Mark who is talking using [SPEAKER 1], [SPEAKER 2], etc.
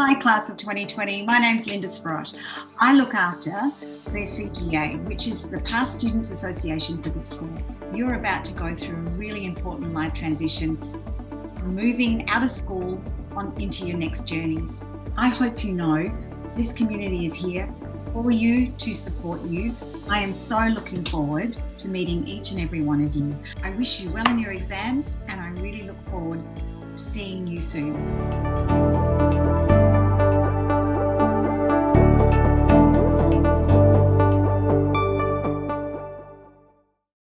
[SPEAKER 1] Hi, class of 2020. My name's Linda Sprott. I look after the CGA, which is the Past Students Association for the school. You're about to go through a really important life transition, moving out of school on into your next journeys. I hope you know this community is here for you to support you. I am so looking forward to meeting each and every one of you. I wish you well in your exams and I really look forward to seeing you soon.